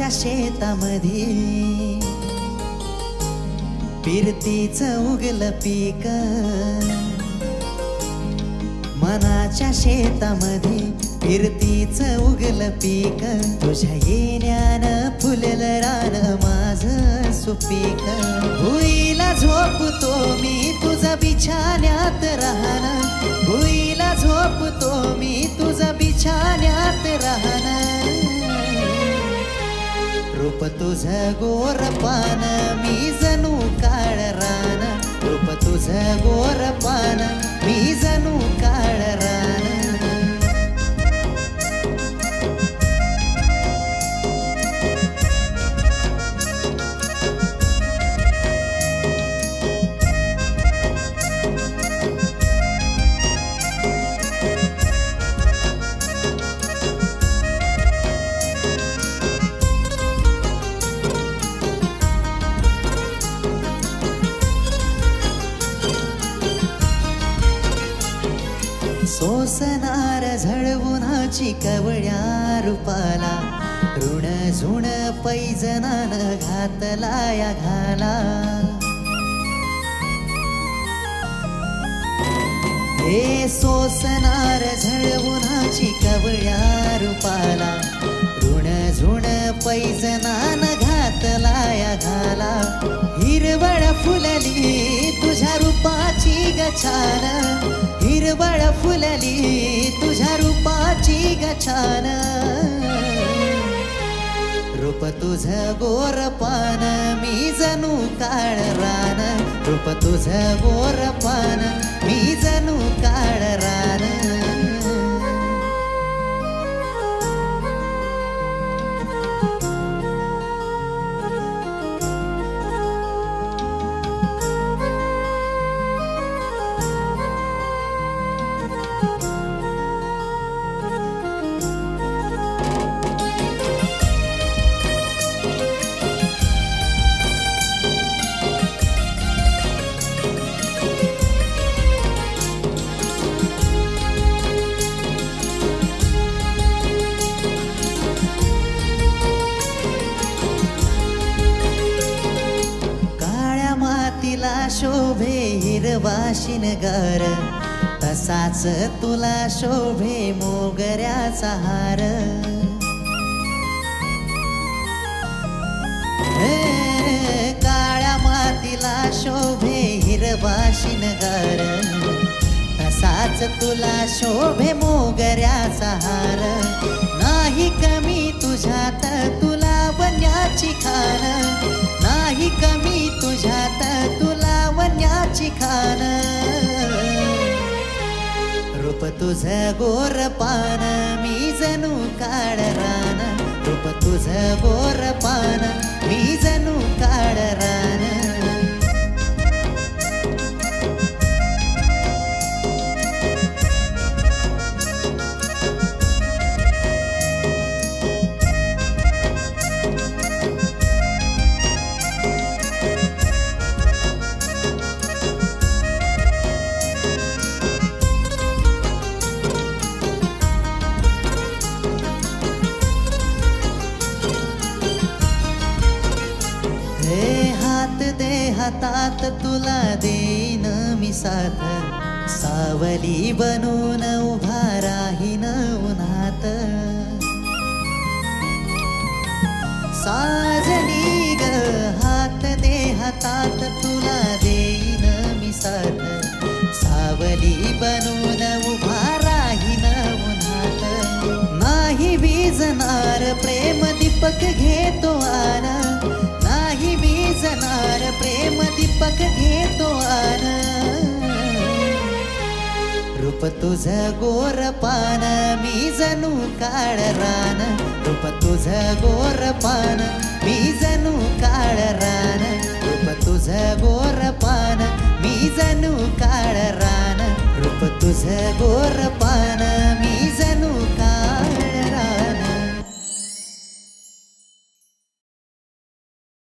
आमच्या शेतामध्ये. फिरतीच उगल पीक. मनाच्या शेतामध्ये फिरतीच उगल पीक. तुझ्या येण्यान फुलल रान माझ सुपीक. भुईला झोपतो मी तुझा बिछाण्यात राहणार भुईला झोपतो मी तुझा बिछाण्यात राहणार रूप तुझ गोर पान मी जणू काळ रान. रूप तुझ गोर पान मी जणू काळ सोसणार सोसनार झळवुनाची कवळ्या रूपाला. ऋण झुण पैजनान घातला या घाला. हे सोसनार झळवुनाची कवळ्या रूपाला. ऋण झुण पैजनान घातला या घाला. हिरवळ फुलली तुझ्या रूपाची गछाला हिरवळ फुलली तुझ्या रूपाची गछान रूप तुझ गोर पान मी जणू काळ रान. रूप तुझ गोर पान मी जणू काळ तिला शोभे हिरवा शिनगार तसाच तुला शोभे मोगऱ्याचा हार. काळ्या मातीला शोभे हिरवा शिनगार तसाच तुला शोभे मोगऱ्याचा हार. नाही कमी तुझ्यात तुला बनण्याची खान नाही कमी तुझ्यात तुला वन्याची खान. रूप तुझ गोर पान मी जणू काळ रान रूप तुझ गोर ते हातात तुला देईन मी साथ. सावली बनून उभा राहीन उन्हात. साजनी ग हात दे हातात तुला देईन मी साथ. सावली बनून उभा राहीन उन्हात. नाही वीजणार प्रेम दीपक घेतो आना रूपक घेतो आन रूप तुझ गोर पान मी जणू काळ रान. रूप तुझ गोर पान मी जणू काळ रान. रूप तुझ गोर पान मी जणू काळ रान. रूप तुझ गोर